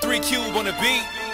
Three cube on the beat.